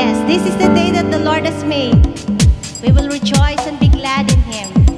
Yes, this is the day that the Lord has made. We will rejoice and be glad in Him.